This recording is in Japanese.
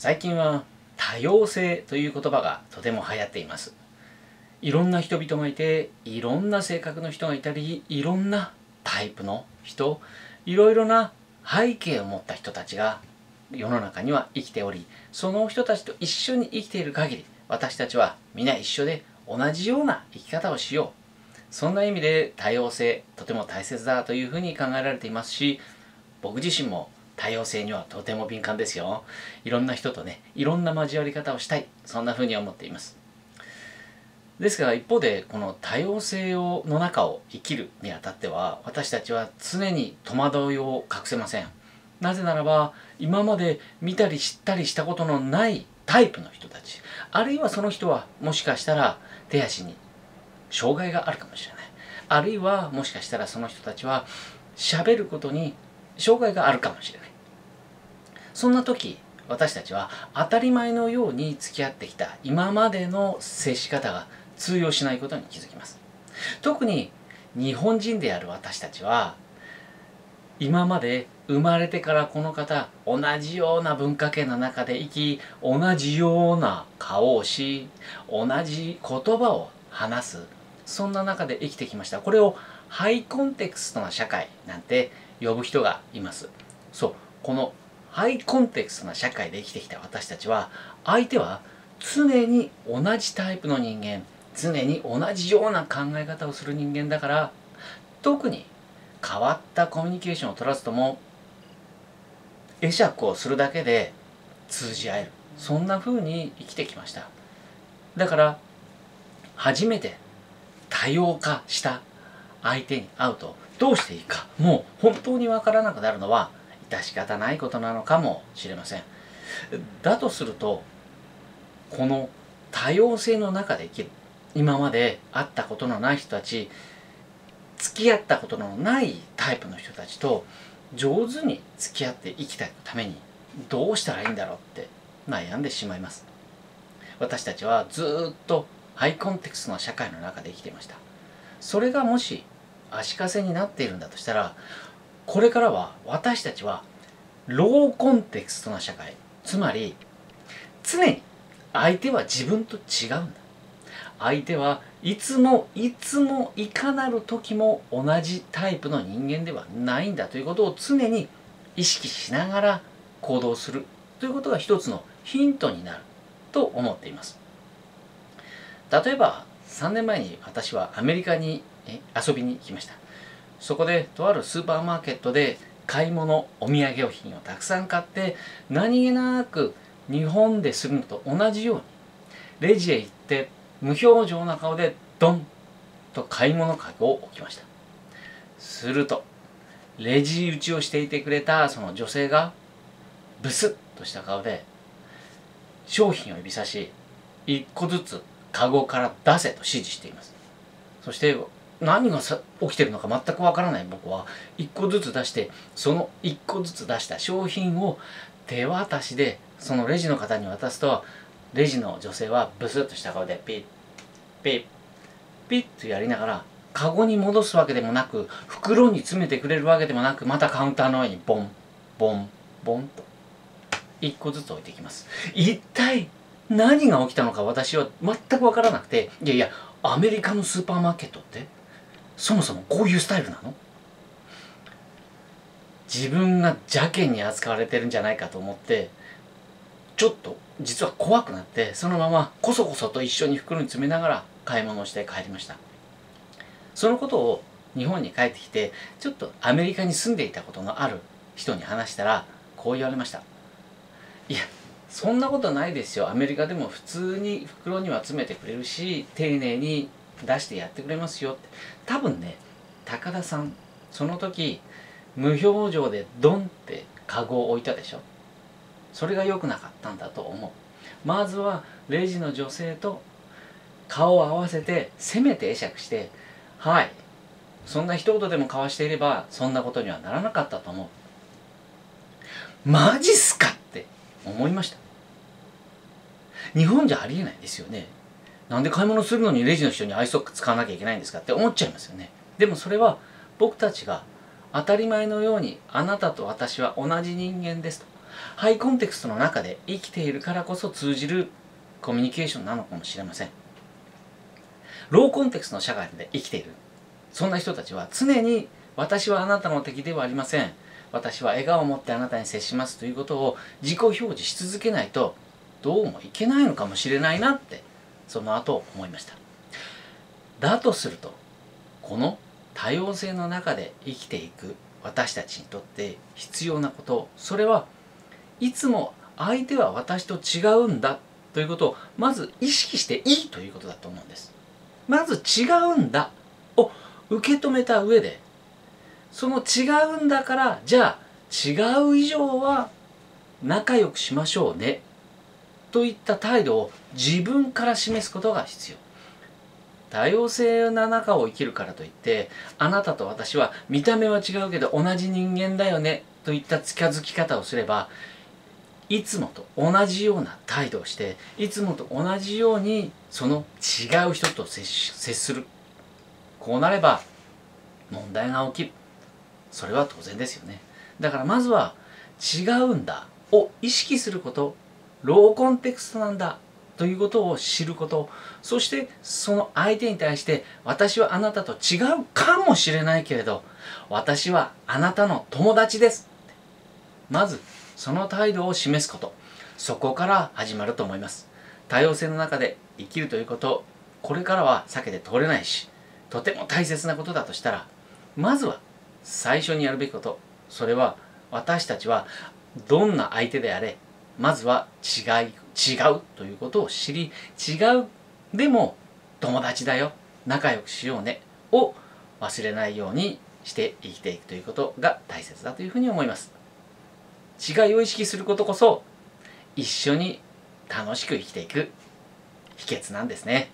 最近は多様性という言葉がとても流行っています。いろんな人々がいていろんな性格の人がいたりいろんなタイプの人いろいろな背景を持った人たちが世の中には生きておりその人たちと一緒に生きている限り私たちは皆一緒で同じような生き方をしよう。そんな意味で多様性とても大切だというふうに考えられていますし僕自身も多様性にはとても敏感ですよ。いろんな人とねいろんな交わり方をしたい。そんなふうに思っています。ですが一方でこの多様性をの中を生きるにあたっては私たちは常に戸惑いを隠せません。なぜならば今まで見たり知ったりしたことのないタイプの人たちあるいはその人はもしかしたら手足に障害があるかもしれない。あるいはもしかしたらその人たちは喋ることに障害があるかもしれない。そんな時私たちは当たり前のように付き合ってきた今までの接し方が通用しないことに気づきます。特に日本人である私たちは今まで生まれてからこの方同じような文化圏の中で生き同じような顔をし同じ言葉を話すそんな中で生きてきました。これをハイコンテクストな社会なんて呼ぶ人がいます。そうこのハイコンテクストな社会で生きてきた私たちは相手は常に同じタイプの人間常に同じような考え方をする人間だから特に変わったコミュニケーションを取らずとも会釈をするだけで通じ合える。そんな風に生きてきました。だから初めて多様化した相手に会うとどうしていいかもう本当にわからなくなるのは致し方ないことなのかもしれません。だとするとこの多様性の中で生きる今まで会ったことのない人たち付き合ったことのないタイプの人たちと上手に付き合って生きたいためにどうしたらいいんだろうって悩んでしまいます。私たちはずっとハイコンテクストの社会の中で生きていました。それがもし足かせになっているんだとしたらこれからは私たちはローコンテクストな社会つまり常に相手は自分と違うんだ。相手はいつもいつもいかなる時も同じタイプの人間ではないんだ。ということを常に意識しながら行動するということが一つのヒントになると思っています。例えば3年前に私はアメリカに遊びに行きました。そこでとあるスーパーマーケットで買い物お土産用品をたくさん買って何気なく日本でするのと同じようにレジへ行って無表情な顔でドンと買い物かごを置きました。するとレジ打ちをしていてくれたその女性がブスッとした顔で商品を指さし一個ずつカゴから出せと指示しています。そして何がさ起きてるのか全くわからない。僕は一個ずつ出してその一個ずつ出した商品を手渡しでそのレジの方に渡すとレジの女性はブスッとした顔でピッピッピッとやりながらカゴに戻すわけでもなく袋に詰めてくれるわけでもなくまたカウンターの上にボンボンボンと一個ずつ置いていきます。一体何が起きたのか私は全く分からなくていやいやアメリカのスーパーマーケットってそもそもこういうスタイルなの？自分が邪険に扱われてるんじゃないかと思ってちょっと実は怖くなってそのままこそこそと一緒に袋に詰めながら買い物をして帰りました。そのことを日本に帰ってきてちょっとアメリカに住んでいたことのある人に話したらこう言われました。いやそんなことないですよ。アメリカでも普通に袋には詰めてくれるし丁寧に出してやってくれますよって。多分ね高田さんその時無表情でドンってカゴを置いたでしょ。それが良くなかったんだと思う。まずはレジの女性と顔を合わせてせめて会釈してはいそんな一言でも交わしていればそんなことにはならなかったと思う。マジっすかって思いました。日本じゃありえないですよね。なんで買い物するのにレジの人に愛想使わなきゃいけないんですかって思っちゃいますよね。でもそれは僕たちが当たり前のようにあなたと私は同じ人間ですと。ハイコンテクストの中で生きているからこそ通じるコミュニケーションなのかもしれません。ローコンテクストの社会で生きている。そんな人たちは常に私はあなたの敵ではありません。私は笑顔を持ってあなたに接しますということを自己表示し続けないとどうもいけないのかもしれないなってその後思いました。だとするとこの多様性の中で生きていく私たちにとって必要なことそれはいつも相手は私と違うんだということをまず意識していいということだと思うんです。まず違うんだを受け止めた上でその違うんだからじゃあ違う以上は仲良くしましょうね。といった態度を自分から示すことが必要。多様性な中を生きるからといってあなたと私は見た目は違うけど同じ人間だよねといった近づき方をすればいつもと同じような態度をしていつもと同じようにその違う人と接する。こうなれば問題が起きる。それは当然ですよね。だからまずは違うんだを意識することローコンテクストなんだということを知ること。そしてその相手に対して私はあなたと違うかもしれないけれど私はあなたの友達です。まずその態度を示すこと。そこから始まると思います。多様性の中で生きるということこれからは避けて通れないしとても大切なことだとしたらまずは最初にやるべきこと。それは私たちはどんな相手であれまずは違い違うということを知り違うでも友達だよ仲良くしようねを忘れないようにして生きていくということが大切だというふうに思います。違いを意識することこそ一緒に楽しく生きていく秘訣なんですね。